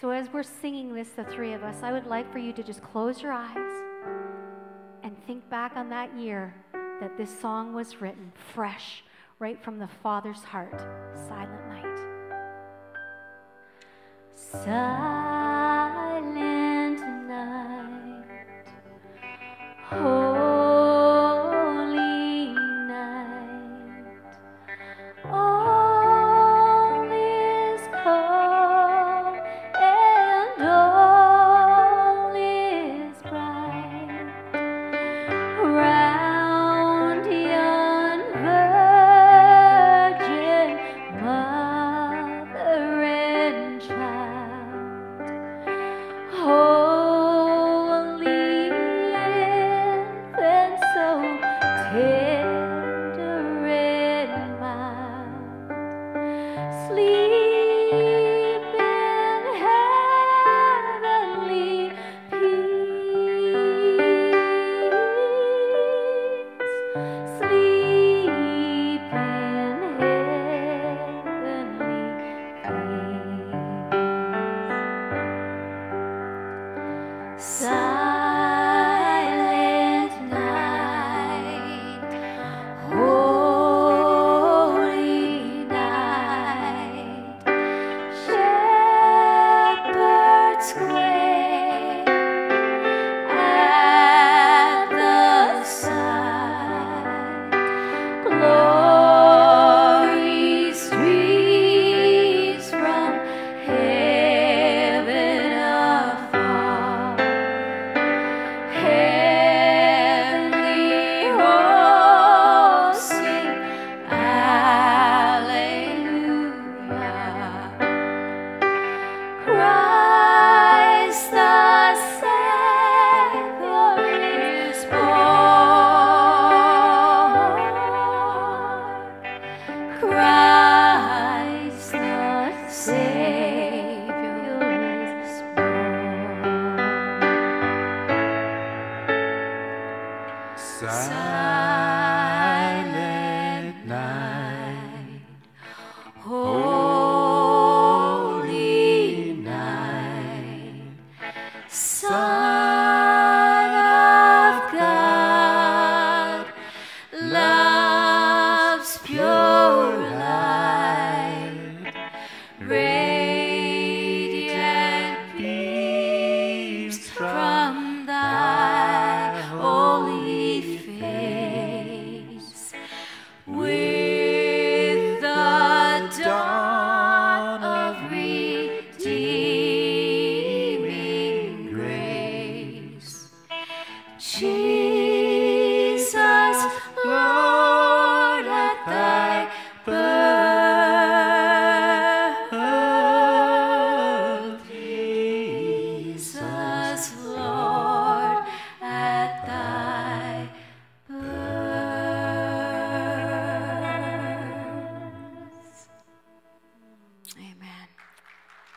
So, as we're singing this, the three of us, I would like for you to just close your eyes and think back on that year that this song was written, fresh, right from the Father's heart. Silent night. Silent night. Holy Silent night, Holy night, Son of God, love's pure light,